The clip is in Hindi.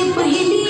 पहली